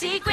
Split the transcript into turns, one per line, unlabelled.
secret.